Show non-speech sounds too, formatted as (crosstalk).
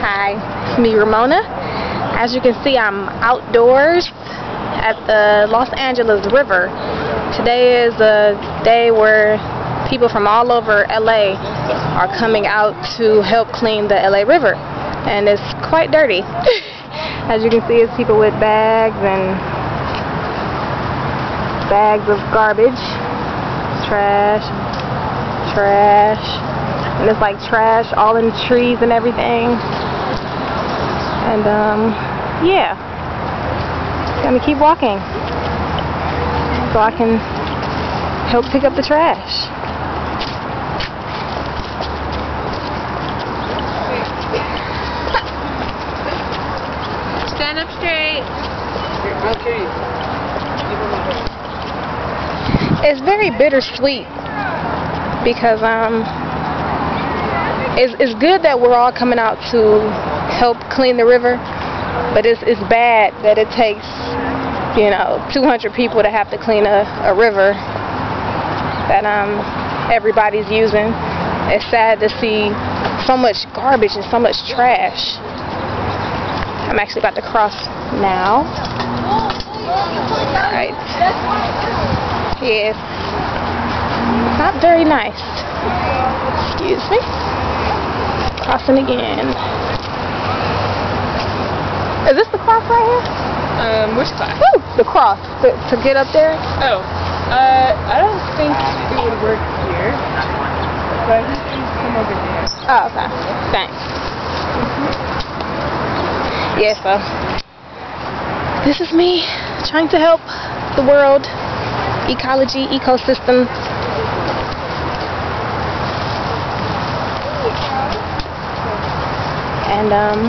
Hi, it's me Ramona. As you can see, I'm outdoors at the Los Angeles River. Today is a day where people from all over LA are coming out to help clean the LA River. And it's quite dirty. (laughs) As you can see, it's people with bags and bags of garbage, trash, trash, and it's like trash all in trees and everything. And um, yeah, gonna keep walking so I can help pick up the trash. Stand up straight. It's very bittersweet because um, it's it's good that we're all coming out to help clean the river, but it's it's bad that it takes you know 200 people to have to clean a, a river that um everybody's using. It's sad to see so much garbage and so much trash. I'm actually about to cross now. Alright. Yes. Not very nice. Excuse me. Crossing again. Is this the cross right here? Um, which class? Woo! The cross. To, to get up there? Oh, uh, I don't think it would work here. But I think you can come over there. Oh, okay. Thanks. Yeah, so this is me trying to help the world, ecology, ecosystem. And um,